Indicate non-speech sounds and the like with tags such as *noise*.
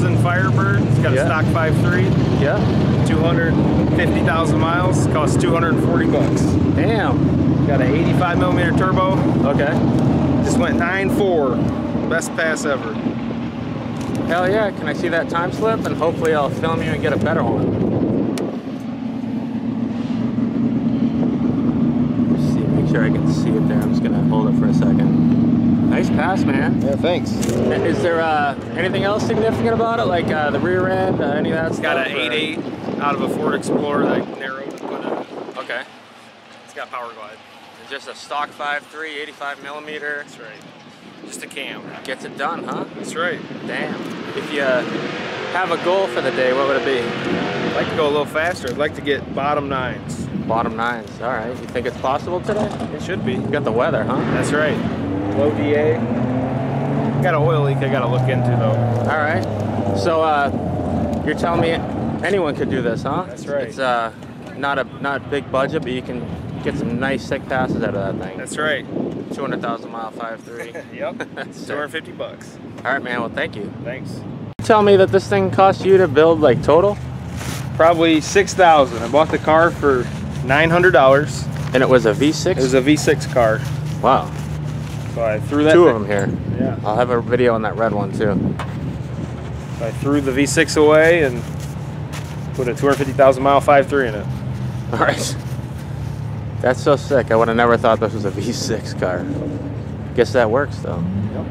2000 Firebird. It's got Yeah. a stock 5.3, Yeah. 250,000 miles. Costs 240 bucks. Damn. Got an 85 millimeter turbo. Okay. Just went 9.4. Best pass ever. Hell yeah. Can I see that time slip? And hopefully I'll film you and get a better one. See, make sure I can see it there. I'm just gonna hold it for a second. Nice pass, man. Yeah, thanks. Is there uh, anything else significant about it? Like uh, the rear end, uh, any of that It's stuff? got an 8.8 out of a Ford Explorer that I narrowed and put in. Okay. It's got Powerglide. Just a stock 5.3, 85 millimeter. That's right. Just a cam. Gets it done, huh? That's right. Damn. If you uh, have a goal for the day, what would it be? I'd like to go a little faster. I'd like to get bottom nines. Bottom nines. All right. You think it's possible today? It should be. You got the weather, huh? That's right. Low DA. Got an oil leak I gotta look into though. All right. So uh, you're telling me anyone could do this, huh? That's right. It's uh, not a not big budget, but you can get some nice sick passes out of that thing. That's right. 200,000 mile 5.3. *laughs* *laughs* Yep. That's 250 bucks. All right, man. Well, thank you. Thanks. Tell me that this thing cost you to build, like total, Probably 6,000. I bought the car for $900. and it was a V6. It was a V6 car. wow. So I threw that Two of them here. Yeah. I'll have a video on that red one too. So I threw the V6 away and put a 250,000 mile 5.3 in it. *laughs* All right. That's so sick. I would have never thought this was a V6 car. Guess that works though. Yep.